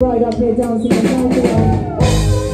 Right up here dancing the Melbourne.